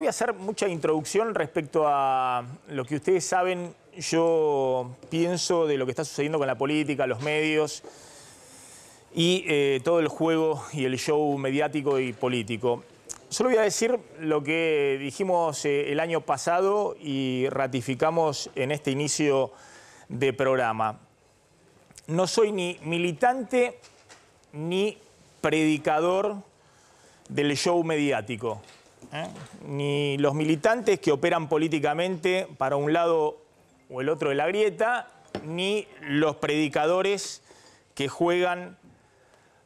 Voy a hacer mucha introducción respecto a lo que ustedes saben, yo pienso de lo que está sucediendo con la política, los medios y eh, todo el juego y el show mediático y político. Solo voy a decir lo que dijimos eh, el año pasado y ratificamos en este inicio de programa. No soy ni militante ni predicador del show mediático. ¿Eh? ni los militantes que operan políticamente para un lado o el otro de la grieta, ni los predicadores que juegan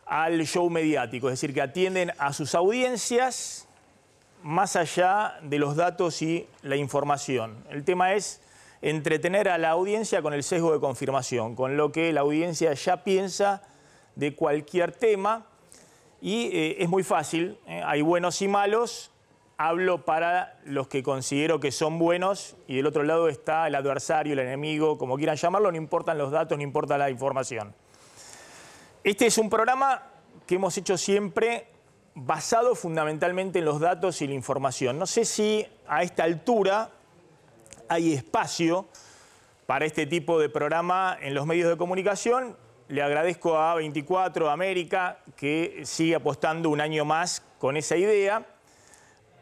al show mediático, es decir, que atienden a sus audiencias más allá de los datos y la información. El tema es entretener a la audiencia con el sesgo de confirmación, con lo que la audiencia ya piensa de cualquier tema y eh, es muy fácil, ¿eh? hay buenos y malos, hablo para los que considero que son buenos y del otro lado está el adversario, el enemigo, como quieran llamarlo, no importan los datos, no importa la información. Este es un programa que hemos hecho siempre basado fundamentalmente en los datos y la información. No sé si a esta altura hay espacio para este tipo de programa en los medios de comunicación. Le agradezco a 24 América que sigue apostando un año más con esa idea.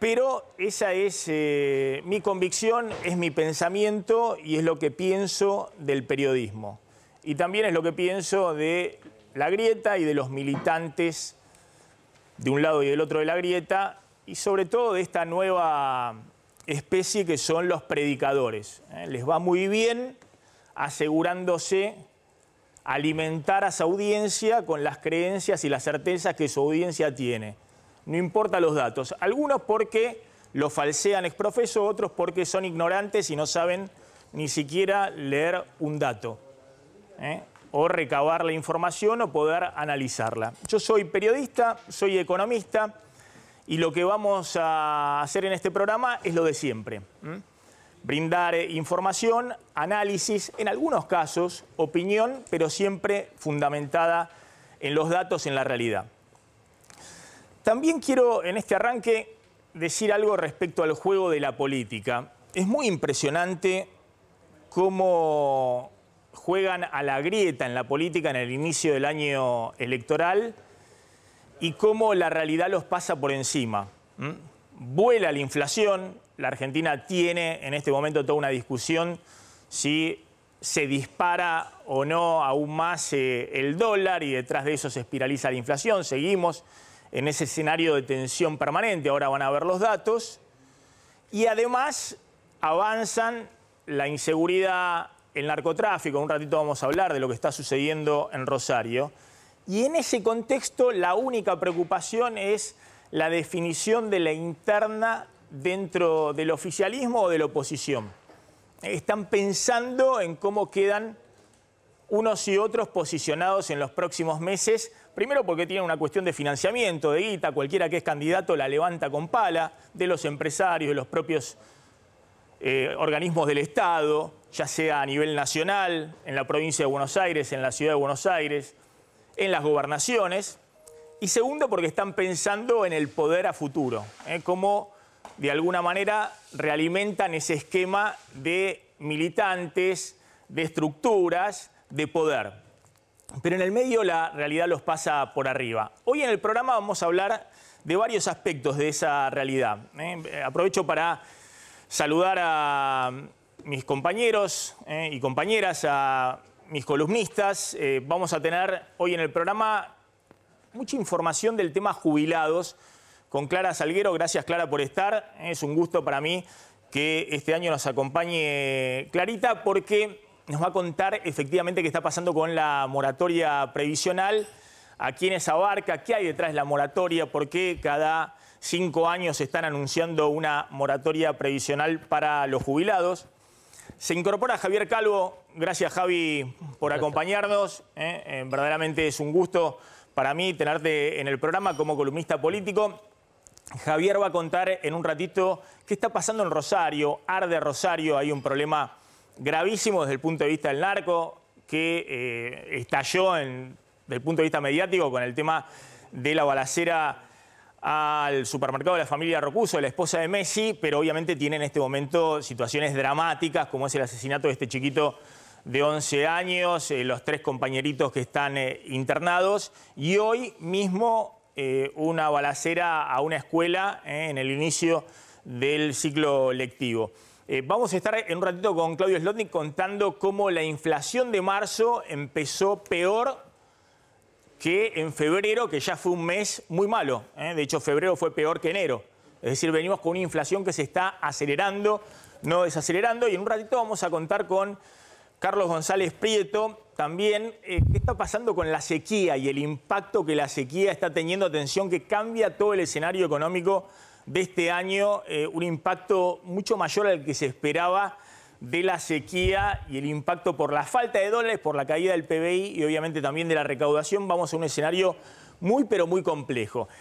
Pero esa es eh, mi convicción, es mi pensamiento y es lo que pienso del periodismo. Y también es lo que pienso de la grieta y de los militantes de un lado y del otro de la grieta y sobre todo de esta nueva especie que son los predicadores. ¿eh? Les va muy bien asegurándose alimentar a su audiencia con las creencias y las certezas que su audiencia tiene no importa los datos. Algunos porque lo falsean exprofeso, otros porque son ignorantes y no saben ni siquiera leer un dato. ¿eh? O recabar la información o poder analizarla. Yo soy periodista, soy economista y lo que vamos a hacer en este programa es lo de siempre. Brindar información, análisis, en algunos casos opinión, pero siempre fundamentada en los datos, en la realidad. También quiero en este arranque decir algo respecto al juego de la política. Es muy impresionante cómo juegan a la grieta en la política en el inicio del año electoral y cómo la realidad los pasa por encima. Vuela la inflación, la Argentina tiene en este momento toda una discusión si se dispara o no aún más eh, el dólar y detrás de eso se espiraliza la inflación. Seguimos en ese escenario de tensión permanente. Ahora van a ver los datos. Y además avanzan la inseguridad, el narcotráfico. Un ratito vamos a hablar de lo que está sucediendo en Rosario. Y en ese contexto la única preocupación es la definición de la interna dentro del oficialismo o de la oposición. Están pensando en cómo quedan unos y otros posicionados en los próximos meses Primero porque tiene una cuestión de financiamiento, de guita, cualquiera que es candidato la levanta con pala, de los empresarios, de los propios eh, organismos del Estado, ya sea a nivel nacional, en la provincia de Buenos Aires, en la ciudad de Buenos Aires, en las gobernaciones. Y segundo porque están pensando en el poder a futuro, ¿eh? cómo de alguna manera realimentan ese esquema de militantes, de estructuras, de poder pero en el medio la realidad los pasa por arriba. Hoy en el programa vamos a hablar de varios aspectos de esa realidad. ¿eh? Aprovecho para saludar a mis compañeros ¿eh? y compañeras, a mis columnistas. Eh, vamos a tener hoy en el programa mucha información del tema jubilados con Clara Salguero. Gracias Clara por estar. Es un gusto para mí que este año nos acompañe Clarita porque nos va a contar efectivamente qué está pasando con la moratoria previsional, a quiénes abarca, qué hay detrás de la moratoria, por qué cada cinco años están anunciando una moratoria previsional para los jubilados. Se incorpora Javier Calvo. Gracias, Javi, por acompañarnos. ¿eh? Eh, verdaderamente es un gusto para mí tenerte en el programa como columnista político. Javier va a contar en un ratito qué está pasando en Rosario. Arde Rosario, hay un problema gravísimo desde el punto de vista del narco, que eh, estalló desde el punto de vista mediático con el tema de la balacera al supermercado de la familia Rocuso, la esposa de Messi, pero obviamente tiene en este momento situaciones dramáticas, como es el asesinato de este chiquito de 11 años, eh, los tres compañeritos que están eh, internados, y hoy mismo una balacera a una escuela en el inicio del ciclo lectivo. Vamos a estar en un ratito con Claudio Slotnik contando cómo la inflación de marzo empezó peor que en febrero, que ya fue un mes muy malo. ¿eh? De hecho, febrero fue peor que enero. Es decir, venimos con una inflación que se está acelerando, no desacelerando. Y en un ratito vamos a contar con Carlos González Prieto, también eh, qué está pasando con la sequía y el impacto que la sequía está teniendo. Atención, que cambia todo el escenario económico de este año, eh, un impacto mucho mayor al que se esperaba de la sequía y el impacto por la falta de dólares, por la caída del PBI y obviamente también de la recaudación, vamos a un escenario muy pero muy complejo.